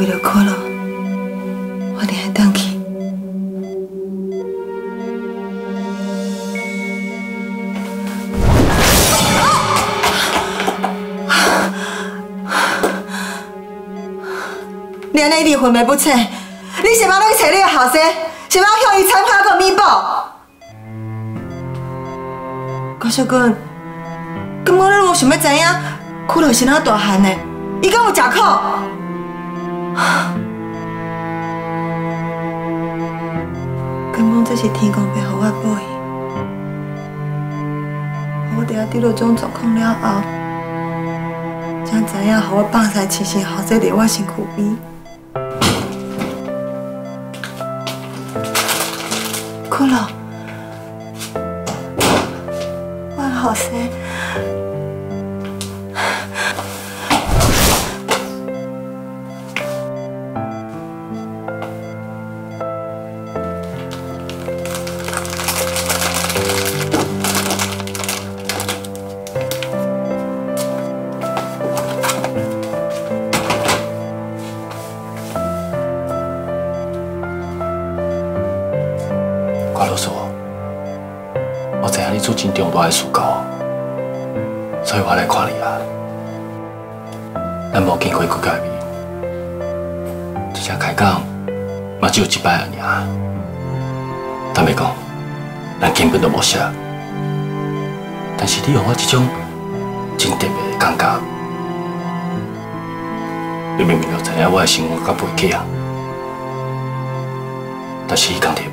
为了可乐，我定会等去。你安尼离婚袂不成？你是要去找你的后生，是要向伊参加个弥补？高小军，根本你有想要知影，可乐是哪大汉的？伊敢有食苦？根本这是天公伯予我报应，我伫下伫落种状况了后，才知影，予我放下亲生后生伫我身躯边。可乐，我后生。做真重大的事，所以我来看你啊。咱无见过几界面，只只开讲嘛只有一摆尔。坦白讲，咱根本都无熟，但是你有我这种真特别的感觉，你明明就知影我的生活较背景，但是伊讲特别。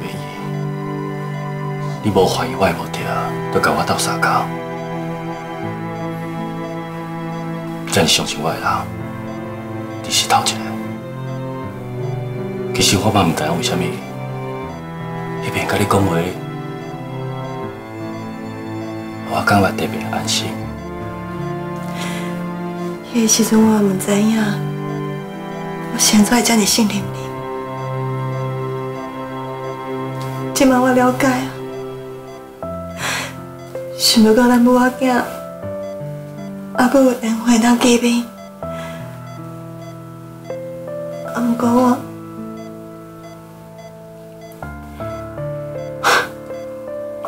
你无怀疑我的目的，就跟我斗相共，真相信我的人，你是头一个。其实我嘛唔知影为什么，那边跟你讲话，我感觉特别安心。迄个时阵我唔知影，我现在这么信任你，今晚我了解。想不到咱母仔囝，还阁有缘分当见面，啊，不过我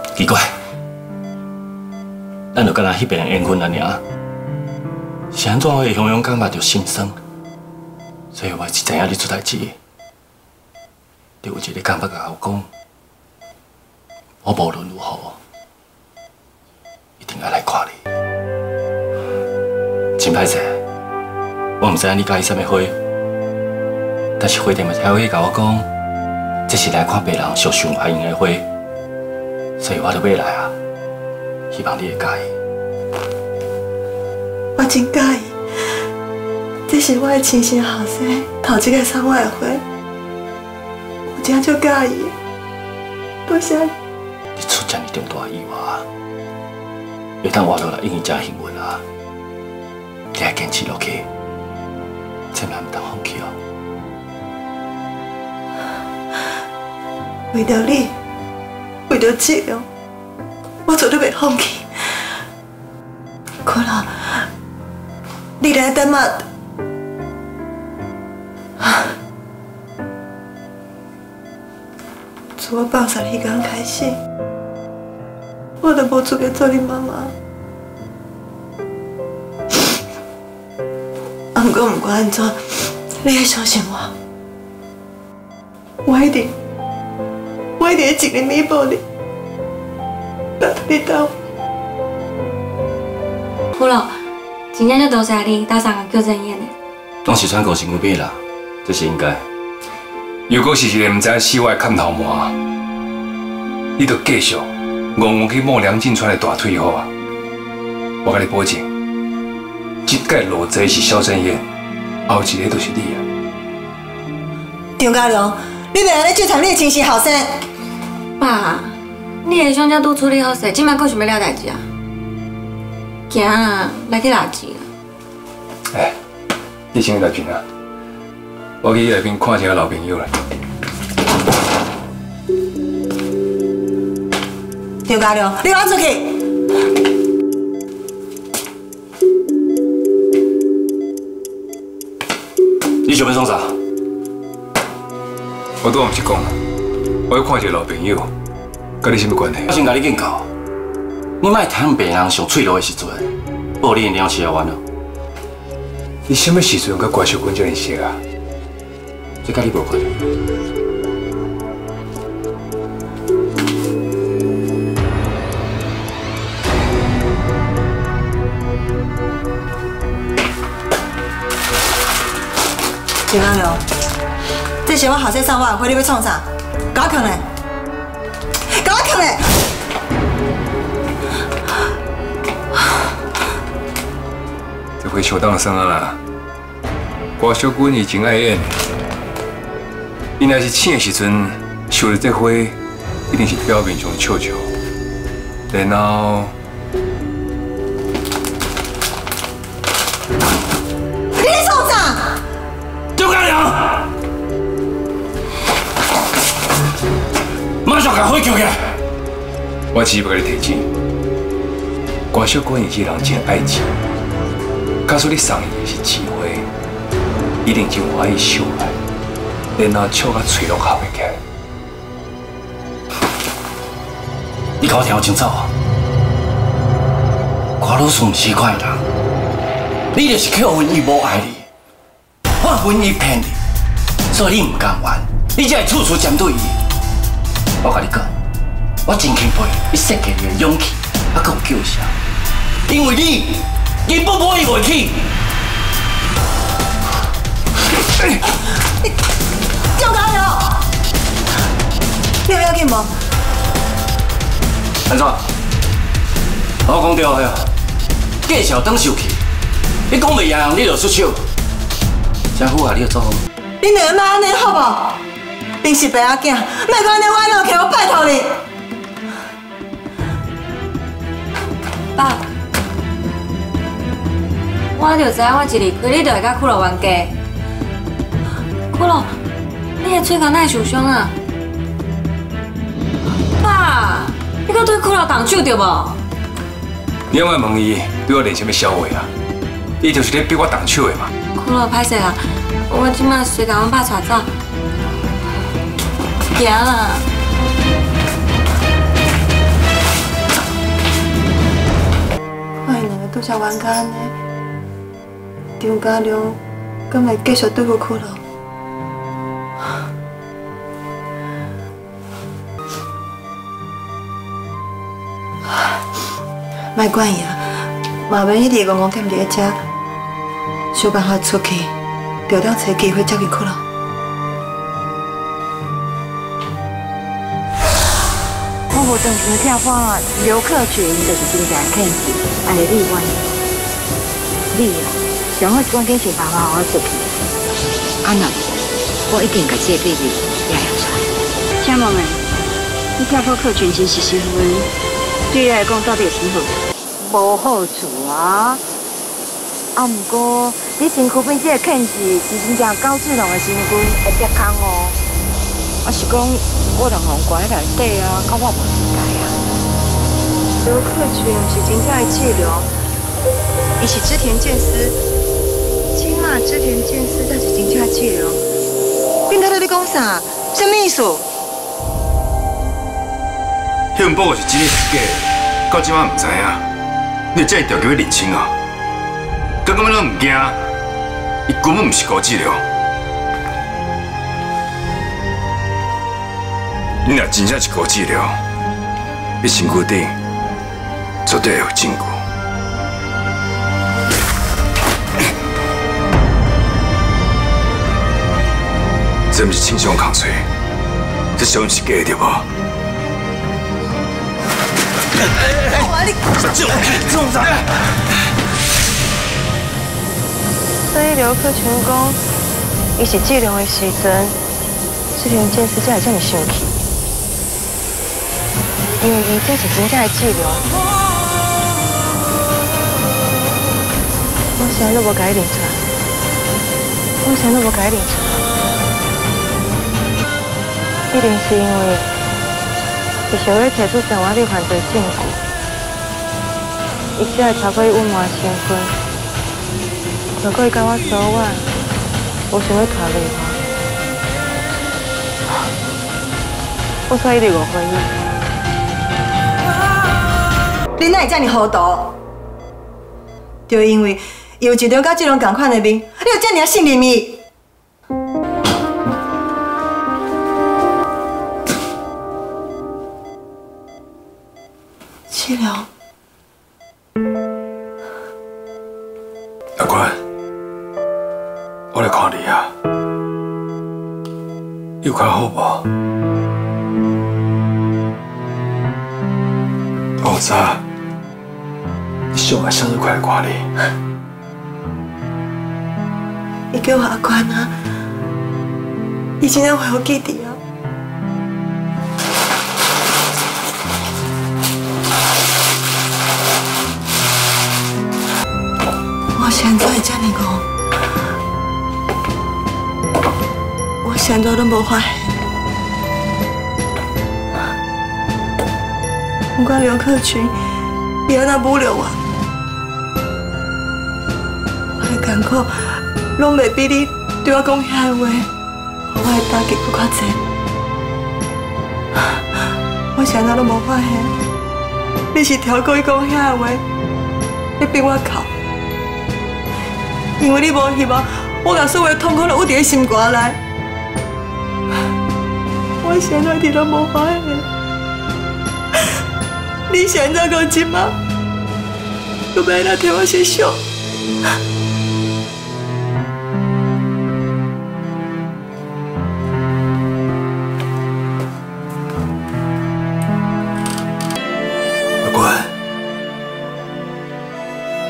奇怪，咱就跟那迄边的缘分安尔，是安怎会雄雄感觉着心酸？所以我一知影你出代志，就有一个感觉甲我讲，我无论如何。来看你，真歹势，我唔知影你介意什么花，但是花店嘛才会甲我讲，这是来看别人受伤害用的花，所以我就买来啊，希望你会介意。我真介意，这是我的亲生后生头一个送我的花，我真就介意，多谢你。你出这么重大意外。会当活落来，已经真幸运啊！你要坚持落去，千万唔当放弃哦。为着你，为着这个，我绝对袂放弃。可乐，你来等嘛？从我放下迄天开始。我都无资格做你妈妈，啊！不过不管安怎，你要相信我，我一定，我一定会尽力弥补你，拜托你等。好了，今天就多谢你打三个叫真言的。当时穿过身躯边啦，这是应该。如果是一个唔知世外看头毛，你就继续。戆戆去摸梁静川的大腿好啊！我甲你保证，这届落座是肖正燕，后一个就是你啊！张家良，你袂安尼纠缠你的亲生后生？爸，你的伤才拄处理好势，今摆搁想要了代志啊？行啊，来去垃圾啊！哎，你先去内边啊，我去内边看一下老朋友来。张家良，你赶出去！你想要创啥？我都唔是讲，我要看一个老朋友，跟你什么关系？我先甲你警告，你莫贪别人上脆弱的时阵，报你了吃完了，你什么时阵跟怪小军这样熟啊？这甲你无关系。金刚龙，这是我后生上晚会，你要创啥？搞坑嘞！搞坑嘞！这回小当生啊啦，怪小军伊真爱演，伊若是醒的时阵，想到这花一定是表面上笑笑，然后周家良，马上把火救起来！我只是要甲你提醒，怪小军伊这人情爱情，假使你送伊的是钱花，一定真欢喜收来，然后笑甲嘴拢合袂起。你给我听清楚啊！我老师不是款人，你就是扣分伊无爱你，判分伊骗你，所以你唔甘愿，你才会处处针对伊。我甲你讲，我真钦佩你设计你的勇气，还够救声，因为你根本无伊袂起。叫加油！你有要紧无？安怎？我讲对了，介绍当受气，你讲袂赢，你就出手。政府啊，你要做好。你两个莫安尼好无？你是白仔囝，莫搁安尼歪落去，我拜托你。爸，我就知影我一离开，你就会甲骷髅冤家。骷髅，你的嘴角哪会受伤啊？爸，你搁对骷髅动手对无？你莫问伊对我练什么笑话啊？伊就是咧逼我动手的嘛。骷髅歹势啦，我即马随甲阮爸带走。行啦。我因两个拄则冤家安尼，张家良敢会继续对付骷髅？莫管伊啊，麻烦伊伫公公踮伫咧遮，想办法出去，着当找机会接近骷髅。我无当时听话，刘克群就是真正肯定，安尼你愿意？你啊，上好是讲紧想办法我出去。啊那，我一定甲这个秘密也要出来。请问诶，你听破客群真是新闻，对你来讲到底有什么好处？无好处啊！啊，毋过你身躯边这个肯是是真正高志龙的身躯会别空哦。啊是讲，我人互关在内底啊，甲我无应该啊。刘克群是真正的治疗，伊是织田健司，起码织田健司才是真正的治疗。变态在你讲啥？什么意思？迄份报告是真的是假的，到即晚唔知影。你这调叫要认清啊？根本都唔惊，伊根本唔是高治疗。你若真正是高治疗，你身躯顶绝对会有证据。这不是轻松抗水，这消息是假的对无？所以刘克群讲，伊是治疗的时阵，织田健司才会这么生气，因为伊这是真正的治疗。我啥都无改认出来，我啥都无改认出来，一定是因为伊想要提出生活里犯罪证据，伊才会超过伊温婉的身份。如果伊甲我说我，无想要拖累我，我说一定有回应。你哪会这么糊涂？就因为有一张甲这种同款的面，你就这么信任伊？七良，有较好无？我知，你上个生日快乐看你。给我阿关啊，伊真正会有记忆啊。我现在都无发现。不管刘克群，伊安那侮辱我，我的艰苦，拢袂比你对我讲遐个话，我的打击搁较济。我现在都无发现，你是超过伊讲遐个话，你逼我哭。因为你无希望我把所有痛苦都捂在心肝内，我现在你都无发现，你现在到即马，又要来替我写信？阿官，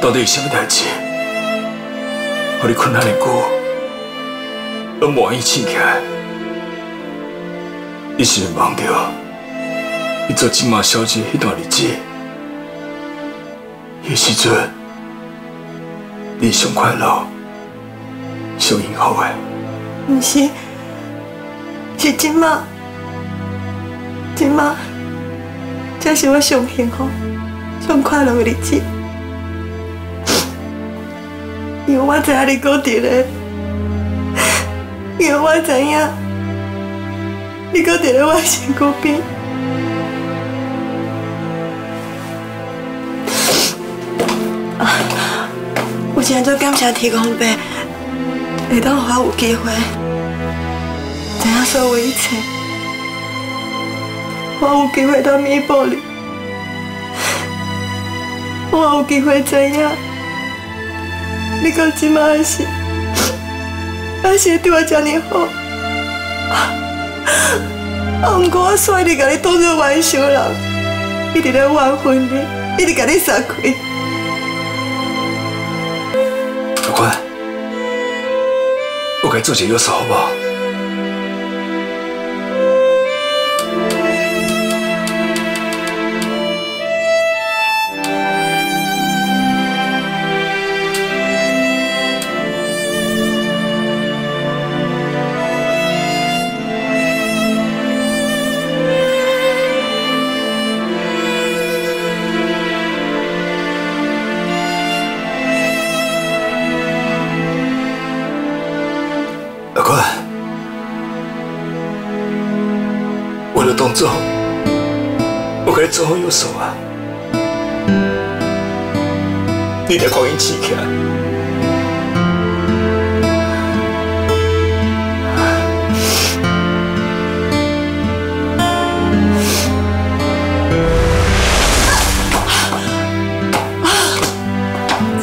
到底是什么代志？我你困那么久，拢无愿意醒起来，你是毋忘掉你做金马小姐迄段日子，迄时阵你上快乐、上幸福的。不是，是即马，即马，这是我上幸福、上快乐的日子。因为我知影你搁伫咧，因为我知影你搁伫咧我身躯边。啊有真做感谢天公伯，会当互我有机会，知影所有一切，我有机会当弥补你，我有机会知影。你到即马的是，还是对我这么好？啊，毋过我煞一直甲你当作玩笑人，一直咧挽回你，一直甲你撒开。法官，我该做一个约束好不该做好约束啊！你得快点起起来。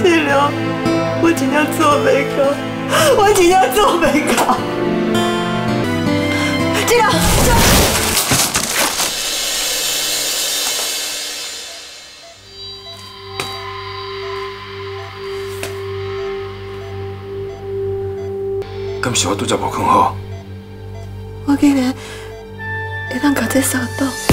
志良，我真正做袂到，我真正做袂到。敢是我拄则无看好？我竟然会当甲这扫到。